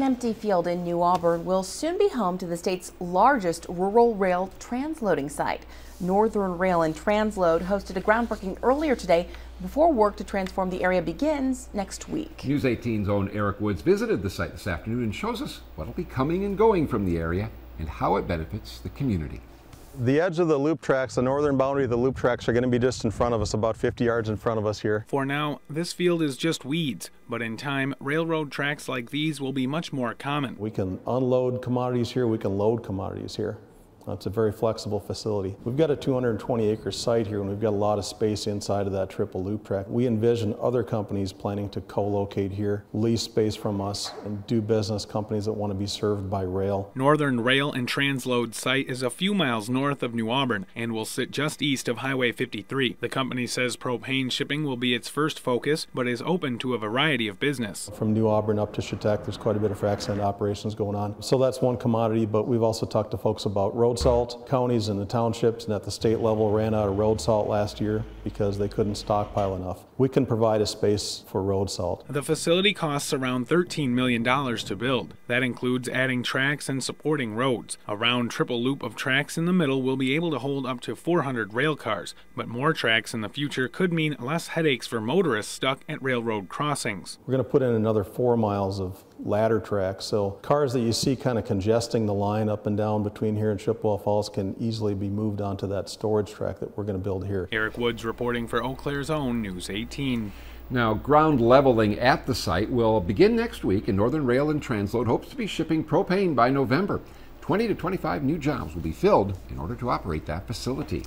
An empty field in New Auburn will soon be home to the state's largest rural rail transloading site. Northern Rail and Transload hosted a groundbreaking earlier today before work to transform the area begins next week. News 18's own Eric Woods visited the site this afternoon and shows us what'll be coming and going from the area and how it benefits the community. The edge of the loop tracks, the northern boundary of the loop tracks are going to be just in front of us, about 50 yards in front of us here. For now, this field is just weeds, but in time, railroad tracks like these will be much more common. We can unload commodities here, we can load commodities here. It's a very flexible facility. We've got a 220 acre site here and we've got a lot of space inside of that triple loop track. We envision other companies planning to co-locate here, lease space from us, and do business companies that want to be served by rail. Northern Rail and Transload site is a few miles north of New Auburn and will sit just east of Highway 53. The company says propane shipping will be its first focus, but is open to a variety of business. From New Auburn up to Chetek, there's quite a bit of frac sand operations going on. So that's one commodity, but we've also talked to folks about road salt. Counties and the townships and at the state level ran out of road salt last year because they couldn't stockpile enough. We can provide a space for road salt. The facility costs around $13 million to build. That includes adding tracks and supporting roads. A round triple loop of tracks in the middle will be able to hold up to 400 rail cars, but more tracks in the future could mean less headaches for motorists stuck at railroad crossings. We're going to put in another four miles of ladder tracks, so cars that you see kind of congesting the line up and down between here and Chippewa Falls can easily be moved onto that storage track that we're going to build here. Eric Woods reporting for Eau Claire's own News 18. Now, ground leveling at the site will begin next week, and Northern Rail and Transload hopes to be shipping propane by November. 20 to 25 new jobs will be filled in order to operate that facility.